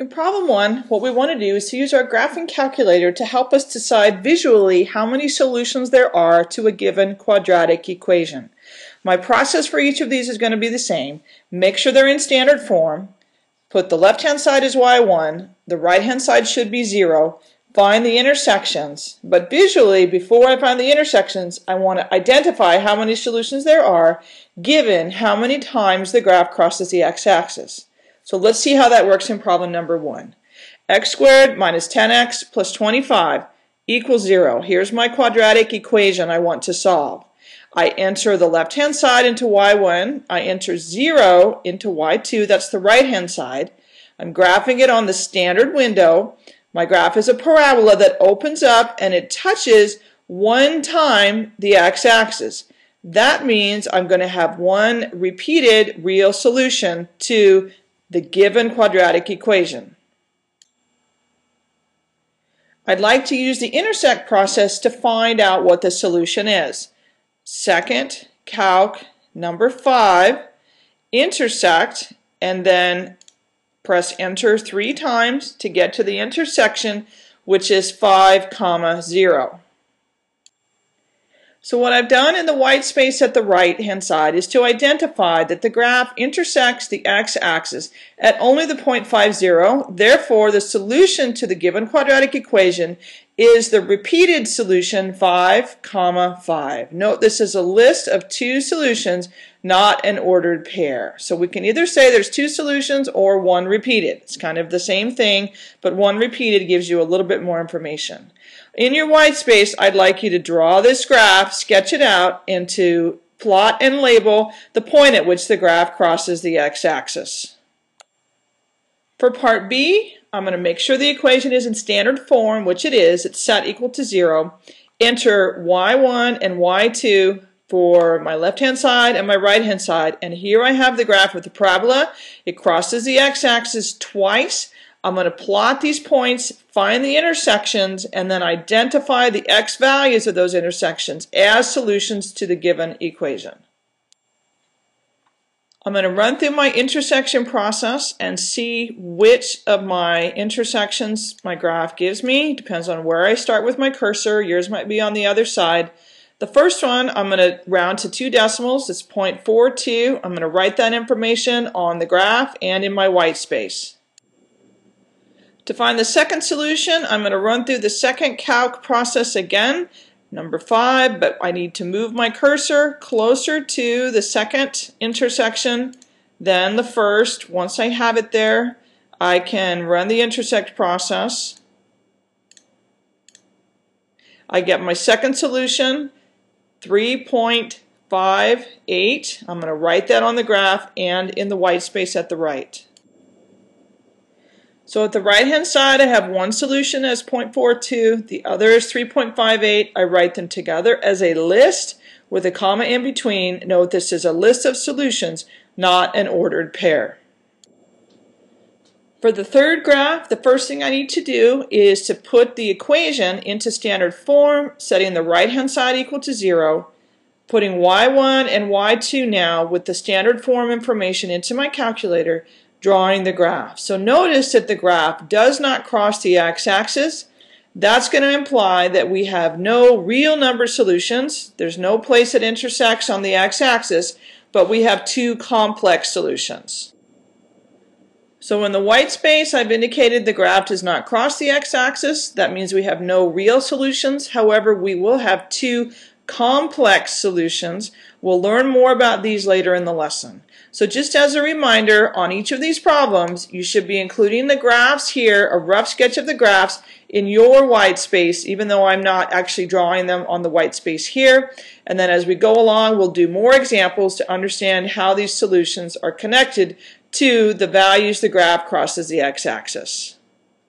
In problem one, what we want to do is to use our graphing calculator to help us decide visually how many solutions there are to a given quadratic equation. My process for each of these is going to be the same. Make sure they're in standard form. Put the left-hand side as y1, the right-hand side should be 0. Find the intersections, but visually, before I find the intersections, I want to identify how many solutions there are given how many times the graph crosses the x-axis. So let's see how that works in problem number one. x squared minus 10x plus 25 equals 0. Here's my quadratic equation I want to solve. I enter the left-hand side into y1. I enter 0 into y2. That's the right-hand side. I'm graphing it on the standard window. My graph is a parabola that opens up and it touches one time the x-axis. That means I'm going to have one repeated real solution to the given quadratic equation. I'd like to use the intersect process to find out what the solution is. Second, calc number 5, intersect, and then press enter three times to get to the intersection, which is 5 comma 0. So what I've done in the white space at the right hand side is to identify that the graph intersects the x-axis at only the point 50. Therefore, the solution to the given quadratic equation is the repeated solution 5, comma 5. Note this is a list of two solutions, not an ordered pair. So we can either say there's two solutions or one repeated. It's kind of the same thing, but one repeated gives you a little bit more information. In your white space, I'd like you to draw this graph, sketch it out, and to plot and label the point at which the graph crosses the x-axis. For part B, I'm going to make sure the equation is in standard form, which it is. It's set equal to 0. Enter y1 and y2 for my left-hand side and my right-hand side. And here I have the graph of the parabola. It crosses the x-axis twice. I'm going to plot these points, find the intersections, and then identify the x values of those intersections as solutions to the given equation. I'm going to run through my intersection process and see which of my intersections my graph gives me. Depends on where I start with my cursor. Yours might be on the other side. The first one, I'm going to round to two decimals. It's 0.42. I'm going to write that information on the graph and in my white space. To find the second solution, I'm going to run through the second calc process again, number five, but I need to move my cursor closer to the second intersection than the first. Once I have it there, I can run the intersect process. I get my second solution, 3.58. I'm going to write that on the graph and in the white space at the right. So at the right hand side I have one solution as 0.42, the other is 3.58. I write them together as a list with a comma in between. Note this is a list of solutions, not an ordered pair. For the third graph, the first thing I need to do is to put the equation into standard form, setting the right hand side equal to 0, putting y1 and y2 now with the standard form information into my calculator, drawing the graph. So notice that the graph does not cross the x-axis. That's going to imply that we have no real number solutions. There's no place it intersects on the x-axis, but we have two complex solutions. So in the white space, I've indicated the graph does not cross the x-axis. That means we have no real solutions. However, we will have two complex solutions. We'll learn more about these later in the lesson. So just as a reminder, on each of these problems, you should be including the graphs here, a rough sketch of the graphs, in your white space, even though I'm not actually drawing them on the white space here. And then as we go along, we'll do more examples to understand how these solutions are connected to the values the graph crosses the x-axis.